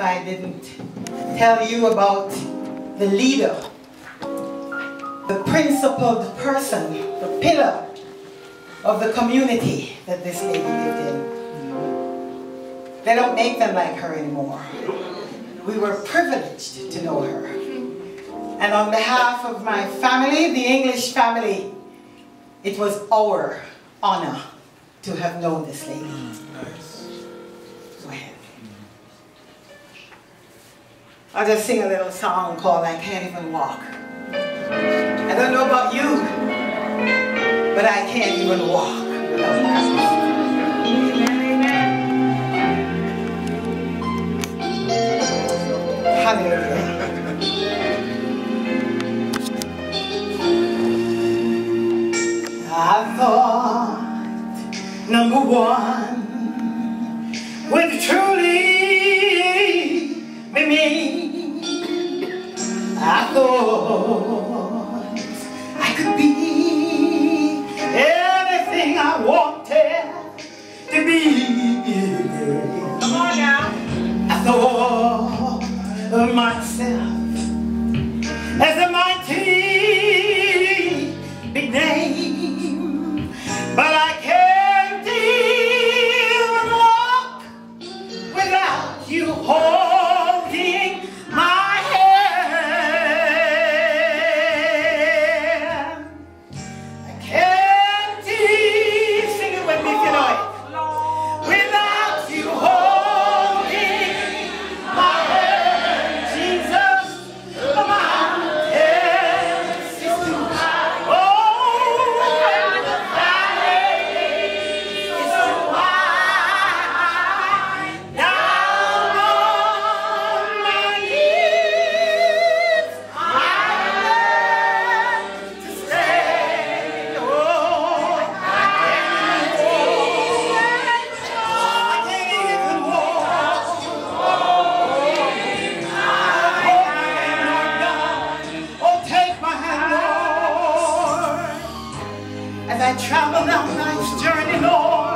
I didn't tell you about the leader, the principled person, the pillar of the community that this lady lived in. They don't make them like her anymore. We were privileged to know her. And on behalf of my family, the English family, it was our honor to have known this lady. Mm, Go I'll just sing a little song called I Can't Even Walk. I don't know about you, but I can't even walk. Hallelujah. I thought number one I could be everything I wanted to be. Come on now. I thought of myself as a mighty big name, but I can't even walk without you As I traveled on life's journey, Lord.